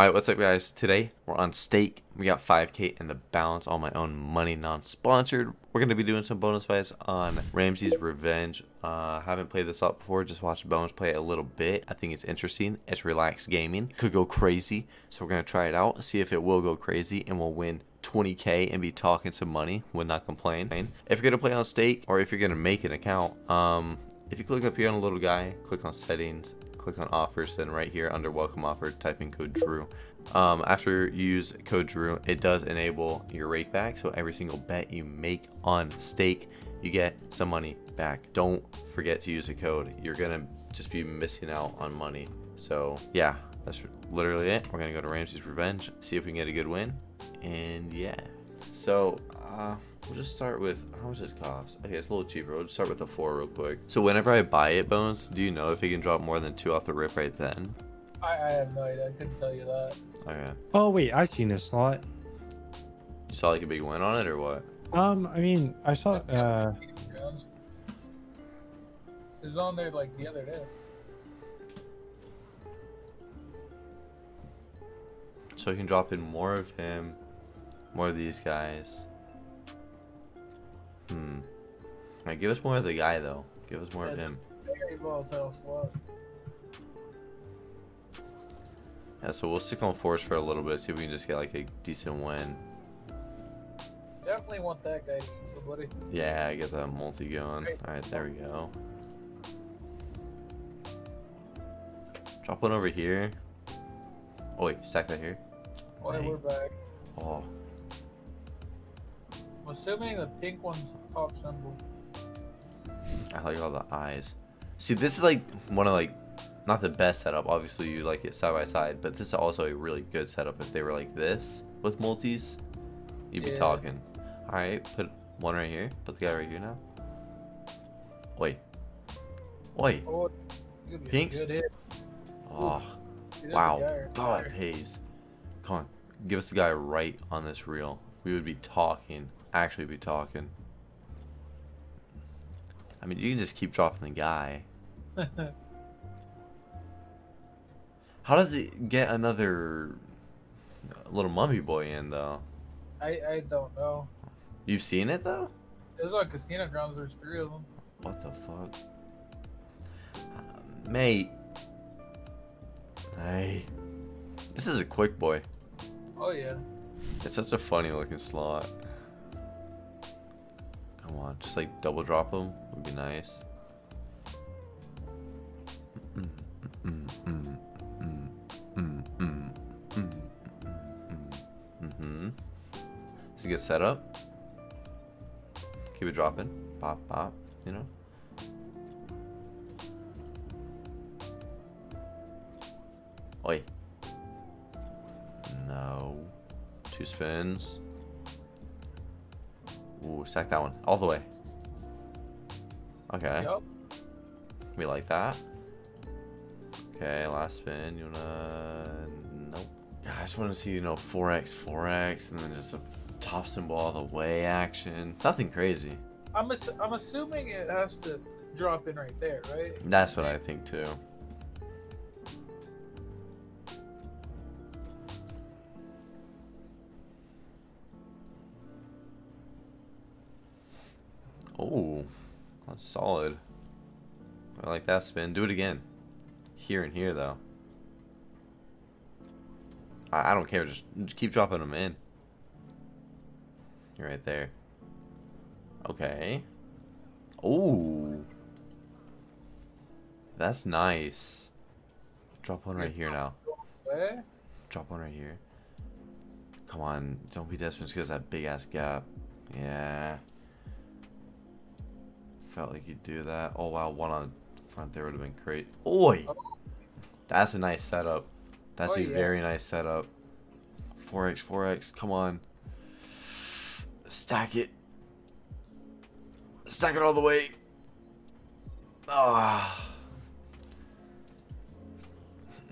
Alright, what's up guys? Today we're on stake. We got 5k in the balance on my own money, non-sponsored. We're going to be doing some bonus fights on Ramses Revenge. Uh, haven't played this up before, just watched Bones play a little bit. I think it's interesting. It's relaxed gaming. Could go crazy, so we're going to try it out, see if it will go crazy, and we'll win 20k and be talking some money. Would not complain. If you're going to play on stake, or if you're going to make an account, um, if you click up here on the little guy, click on settings, click on offers, then right here under welcome offer, type in code Drew. Um, after you use code Drew, it does enable your rake back. So every single bet you make on stake, you get some money back. Don't forget to use the code. You're gonna just be missing out on money. So yeah, that's literally it. We're gonna go to Ramses Revenge, see if we can get a good win, and yeah. So uh, we'll just start with how much does it cost? Okay, it's a little cheaper. We'll just start with a four real quick. So whenever I buy it, Bones, do you know if it can drop more than two off the rip right then? I, I have no idea. I couldn't tell you that. Okay. Oh wait, I've seen this slot. You saw like a big win on it or what? Um, I mean, I saw. Uh, it was on there like the other day. So we can drop in more of him, more of these guys. Hmm. Alright, give us more of the guy though. Give us more That's of him. Very volatile slot. Yeah, so we'll stick on force for a little bit, see if we can just get like a decent win. Definitely want that guy somebody. Yeah, get that multi going. Alright, there we go. Drop one over here. Oh wait, stack that here. Oh, we're back. Oh, I'm assuming the pink one's top symbol. I like all the eyes. See, this is like one of like not the best setup. Obviously, you like it side by side, but this is also a really good setup. If they were like this with multis, you'd be Yeah. talking. All right, put one right here. Put the guy right here now. Wait, wait. Oh, it could be a Pinks? Oh, wow. right God, it pays. Come on, give us the guy right on this reel. We would be talking. Actually, be talking. I mean, you can just keep dropping the guy. How does it get another little mummy boy in though? I I don't know. You've seen it though? It was on Casino Grounds. There's three of them. What the fuck? Uh, mate. Hey. This is a quick boy. Oh yeah. It's such a funny looking slot. Come on, just like double drop them would be nice. Mm-hmm. So get set up. Keep it dropping. Pop, pop, you know? Oi. No. Two spins. Ooh, sack that one. All the way. Okay. Yup. We like that. Okay, last spin. You wanna... Nope. I just want to see, you know, 4x, 4x, and then just a top symbol all the way action. Nothing crazy. I'm ass- I'm assuming it has to drop in right there, right? That's what I think too. Solid. I like that spin. Do it again. Here and here, though. I, I don't care. Just, just keep dropping them in. You're right there. Okay. Oh. That's nice. Drop one right here now. Where? Drop one right here. Come on, don't be desperate because that big ass gap. Yeah. Felt like you'd do that. Oh wow, one on front there would have been great. Oi! That's a nice setup. That's Oh, a yeah. very nice setup. 4x, 4x, come on. Stack it. Stack it all the way. Ah.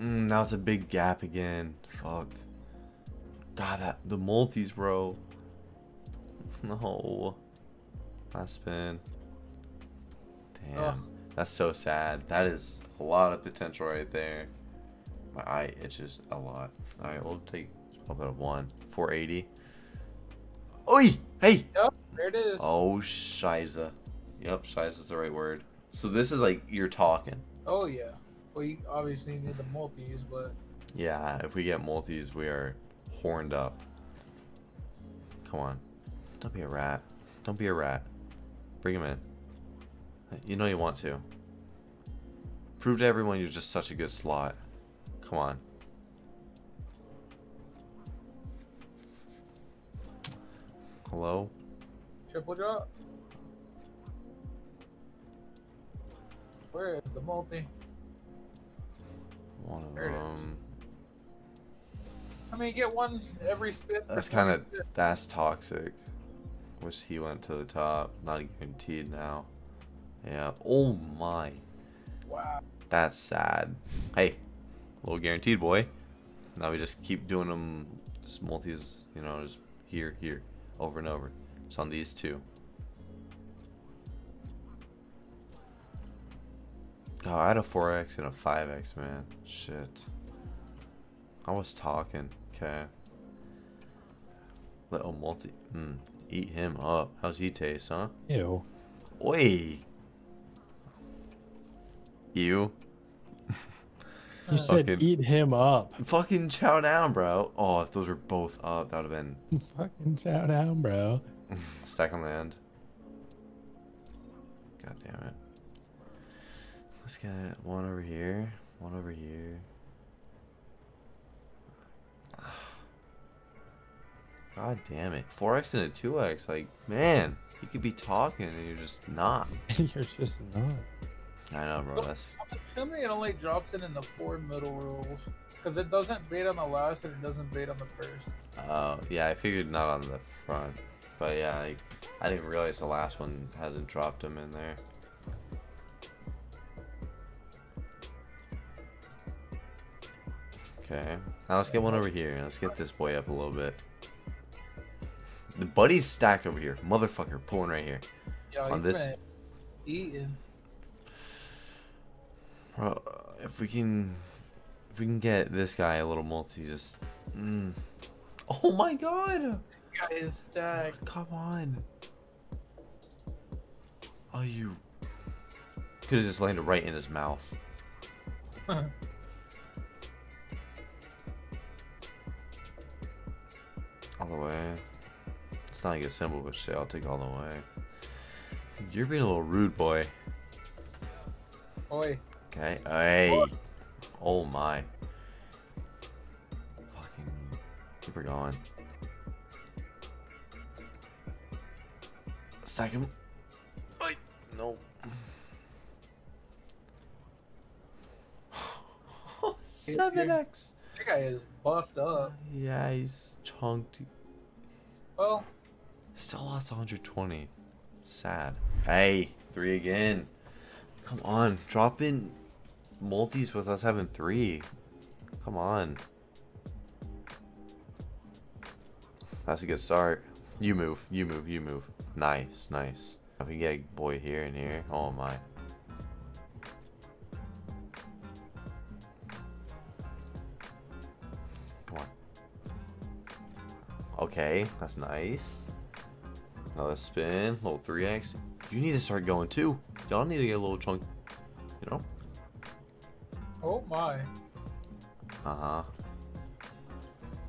Mm, now it's a big gap again. Fuck. God, that the multis, bro. No. Last spin. Damn. Ugh. That's so sad. That is a lot of potential right there. My eye itches a lot. Alright, we'll take a bit of one. 480. Oi! Hey! Yep, there it is. Oh, Shiza. Yep, Shiza's the right word. So this is like you're talking. Oh yeah. We obviously need the multis, but Yeah, if we get multis, we are horned up. Come on. Don't be a rat. Don't be a rat. Bring him in. You know you want to. Prove to everyone you're just such a good slot. Come on. Hello? triple drop. Where is the multi? One of There them. I mean, get one every spin. That's kind of that's toxic. Wish he went to the top. Not guaranteed now. Yeah. Oh my. Wow. That's sad. Hey, little guaranteed boy. Now we just keep doing them, just multis. You know, just here, here, over and over. Just on these two. Oh, I had a 4x and a 5x, man. Shit. I was talking. Okay. Little multi. Hmm. Eat him up. How's he taste, huh? Ew. Oi. You. You said Fucking- eat him up. Fucking chow down, bro. Oh, if those were both up, that would have been Fucking chow down, bro. stack on land. God damn it. Let's get one over here, one over here. God damn it. 4x and a 2x. Like, man, you could be talking and you're just not. You're just not. I know, bro. So- That's. I'm assuming it only drops it in the four middle rules. Because it doesn't bait on the last and it doesn't bait on the first. Oh, yeah, I figured not on the front. But yeah, I, I didn't realize the last one hasn't dropped him in there. Okay, now let's get one over here. Let's get this boy up a little bit. The buddy's stacked over here. Motherfucker, pulling right here. Yeah, On this- eating. Bro, if we can, if we can get this guy a little multi, just. Mm. Oh my god! Got his stack. Come on. Oh, you. Could have just landed right in his mouth. All the way. It's not a good symbol, but shit, I'll take all the way. You're being a little rude, boy. Oi. Okay. Hey. Oh my. Fucking. Keep her going. Second. him. No. Seven X. That guy is buffed up. Yeah, he's chunked. Well, Still lost 120. Sad. Hey, three again. Come on, drop in multis with us having three. Come on. That's a good start. You move, you move, you move. Nice, nice. If we get a boy here and here, oh my. Come on. Okay, that's nice. Another spin, little 3x. You need to start going too. Y'all need to get a little chunk, you know? Oh my. Uh huh.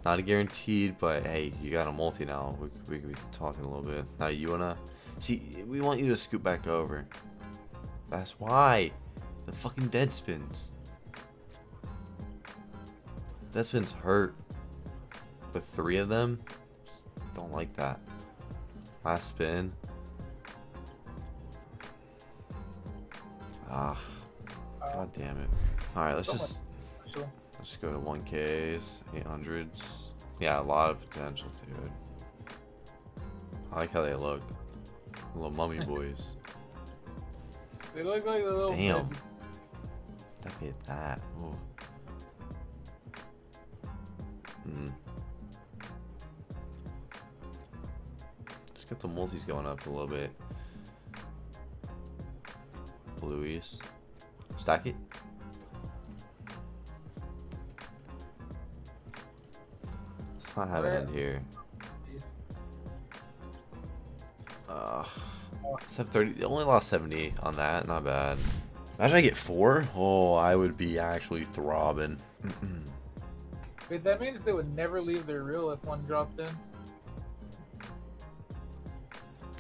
Not guaranteed, but hey, you got a multi now. We, we could be talking a little bit. Now you wanna see? We want you to scoot back over. That's why the fucking dead spins. Dead spins hurt. With three of them, don't like that. Last spin. Ah, Uh, god damn it. All right, let's just. Let's go to 1Ks, 800s. Yeah, a lot of potential, dude. I like how they look. Little mummy boys. They look like the little Damn. Look at that. Ooh. Mm. Let's get the multis going up a little bit. Blueies. Stack it. Not have an end here. Uh, 730. Only lost 70 on that. Not bad. Imagine I get four. Oh, I would be actually throbbing. Wait, that means they would never leave their reel if one dropped in.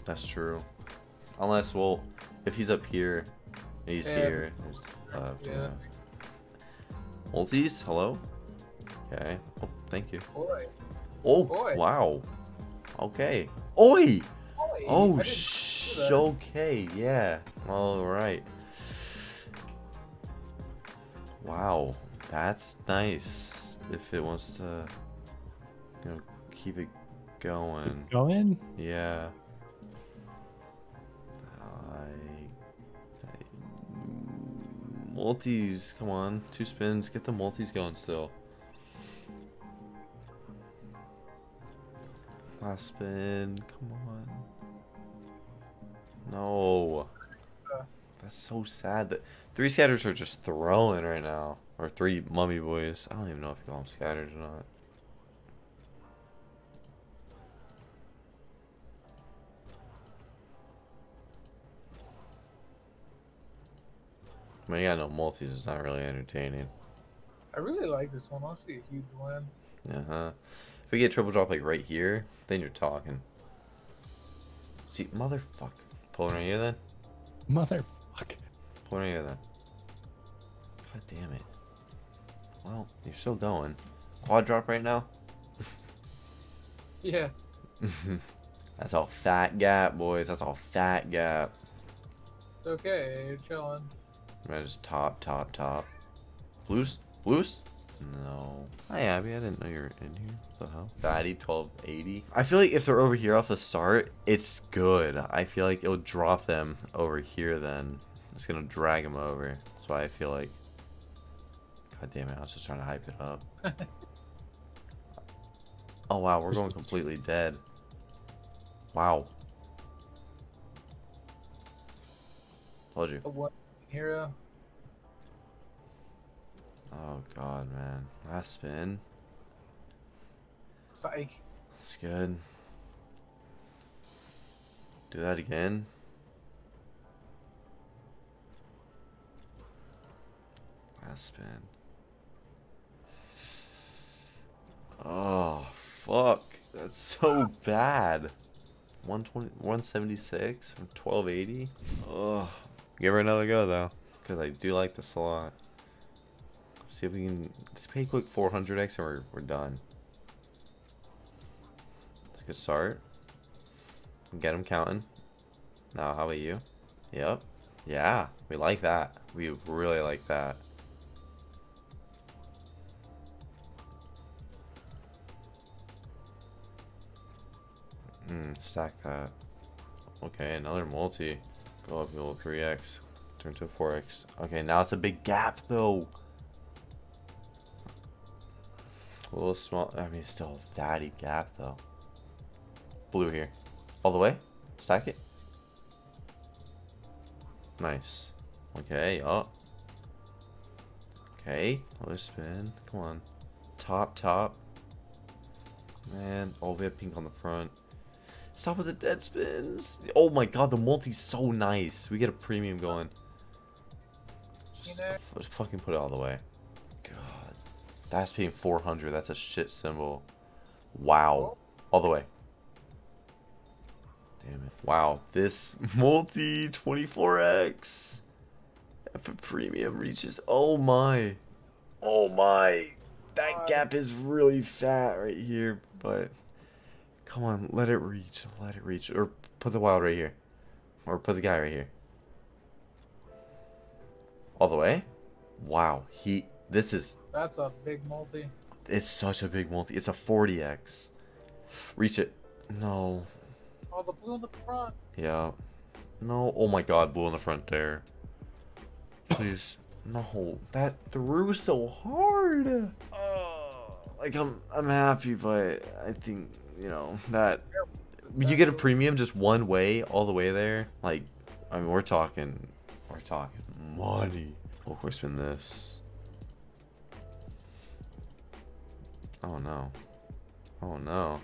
That's true. Unless, well, if he's up here, he's Yeah. here. There's, uh, yeah. yeah. that. Multis, hello. Okay. Oh, thank you. Boy. Oh, Boy. wow. Okay. Oi! Boy, Oh, sh- okay, yeah. All right. Wow, that's nice. If it wants to, you know, keep it going. Going? Yeah. I, I multis. Come on, two spins. Get the multis going still. Last spin. Come on. No. That's so sad. That three scatters are just throwing right now, or three mummy boys. I don't even know if you call them scattered or not. I mean, you got no multis. It's not really entertaining. I really like this one. I'll see a huge win. Uh huh. If we get triple drop like right here, then you're talking. See, motherfucker. Pulling right here then. Motherfucker. Pulling right here then. God damn it. Well, you're still going. Quad drop right now. Yeah. That's all fat gap, boys. That's all fat gap. It's okay. You're chilling. I just top, top, top. Blues? Blues? No. Hi, Abby. I didn't know you were in here. What the hell? Fatty 1280. I feel like if they're over here off the start, it's good. I feel like it'll drop them over here then. It's going to drag them over. That's why I feel like... God damn it. I was just trying to hype it up. oh, wow. We're going completely dead. Wow. Told you. A one hero. Oh god, man. Last spin. Psych. That's good. Do that again. Last spin. Oh, fuck. That's so bad. 120, 176 from 1280. Oh, give her another go though, because I do like this a slot. See if we can just pay quick 400x and we're, we're done. Let's get start. Get them counting. Now, how about you? Yep. Yeah, we like that. We really like that. Hmm, stack that. Okay, another multi. Go up, go 3x. Turn to 4x. Okay, now it's a big gap though. A little small. I mean, still a fatty gap though. Blue here. All the way? Stack it. Nice. Okay, up. Okay, another spin. Come on. Top, top. Man, oh, we have pink on the front. Stop with the dead spins. Oh my god, the multi's so nice. We get a premium going. Just, know- just fucking put it all the way. That's paying 400. That's a shit symbol. Wow. All the way. Damn it. Wow. This multi 24x. If a premium reaches. Oh my. Oh my. That gap is really fat right here, but. Come on, let it reach. Let it reach. Or put the wild right here. Or put the guy right here. All the way? Wow. He. This is That's a big multi. it's such a big multi. It's a 40x. Reach it. No. Oh, the blue in the front. Yeah. No. Oh my god, blue in the front there. Please. No. That threw so hard. Oh. Like I'm I'm happy, but I think, you know, that you get a premium just one way all the way there. Like I mean, we're talking we're talking money. Of course, spin this. Oh no. Oh no.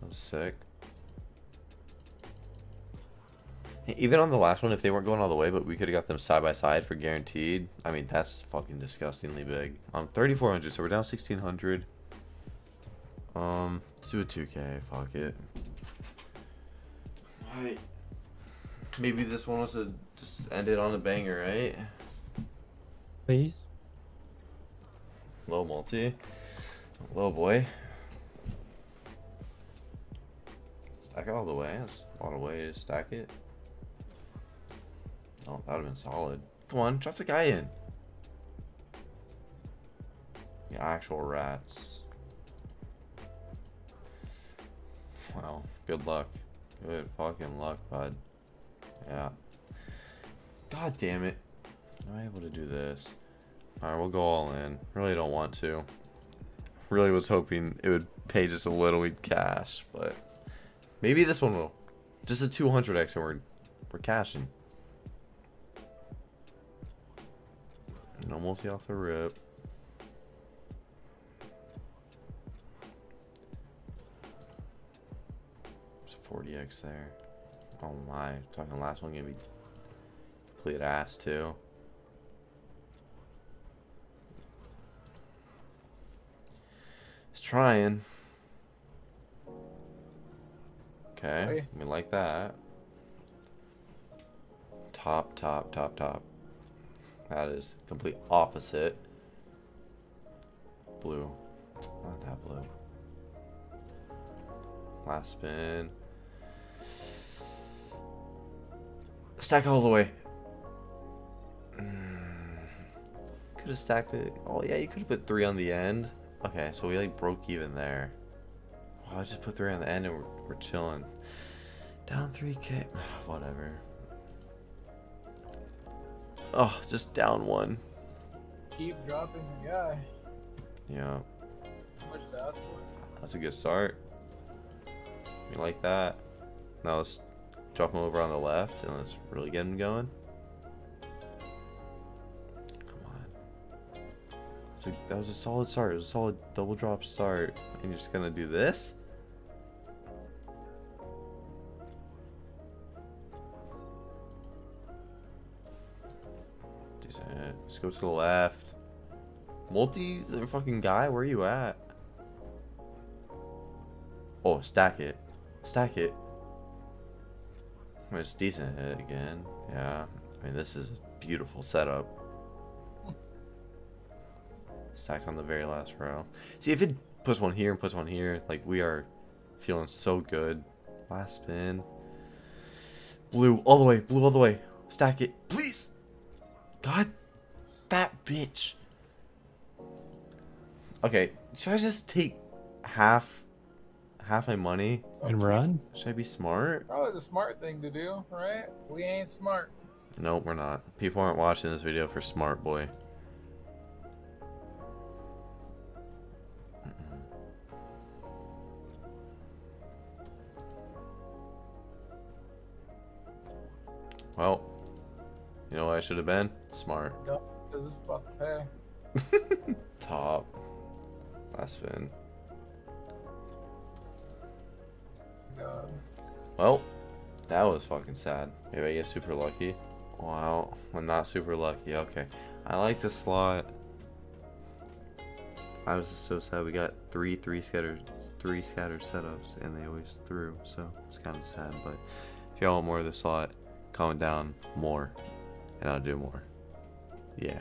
That was sick. Even on the last one, if they weren't going all the way, but we could have got them side by side for guaranteed. I mean, that's fucking disgustingly big. Um, 3,400, so we're down 1,600. Um, let's do a 2K. Fuck it. Alright. Maybe this one was to just end it on a banger, right? Please. Low multi. Low boy. Stack it all the way. That's a lot of ways. Stack it. Oh, that would have been solid. Come on, drop the guy in. The actual rats. Wow, good luck. Good fucking luck, bud. Yeah. God damn it. Am I able to do this? Alright, we'll go all in. Really don't want to. Really was hoping it would pay just a little we'd cash, but maybe this one will. Just a 200x and we're, we're cashing. No multi off the rip. There's a 40x there. Oh my, talking last one gonna be complete ass too. Trying. Okay, we like that. Top, top, top, top. That is complete opposite. Blue. Not that blue. Last spin. Stack all the way. Mm. Could have stacked it. Oh yeah, you could have put three on the end. Okay, so we like broke even there. Well, I just put three on the end and we're, we're chilling. Down 3k. Whatever. Oh, just down one. Keep dropping the guy. Yeah, much to ask for? that's a good start. We like that. Now let's drop him over on the left and let's really get him going. That was a solid start. It was a solid double drop start. And you're just gonna do this? Just go to the left. Multi fucking guy? Where are you at? Oh, stack it. Stack it. It's decent hit again. Yeah. I mean, this is a beautiful setup. Stacked on the very last row. See, if it puts one here and puts one here, like, we are feeling so good. Last spin. Blue all the way. Blue all the way. Stack it. Please. God. That bitch. Okay. Should I just take half half my money? And run? Should I be smart? Probably the smart thing to do, right? We ain't smart. Nope, we're not. People aren't watching this video for smart boy. Well, you know what I should have been? Smart. Because it's about to pay. Top. Last spin. God. Well, that was fucking sad. Maybe I get super lucky. Wow, I'm not super lucky. Okay, I like the slot. I was just so sad. We got three, three scattered, three scatter setups, and they always threw. So it's kind of sad. But if y'all want more of the slot, comment down more, and I'll do more. Yeah.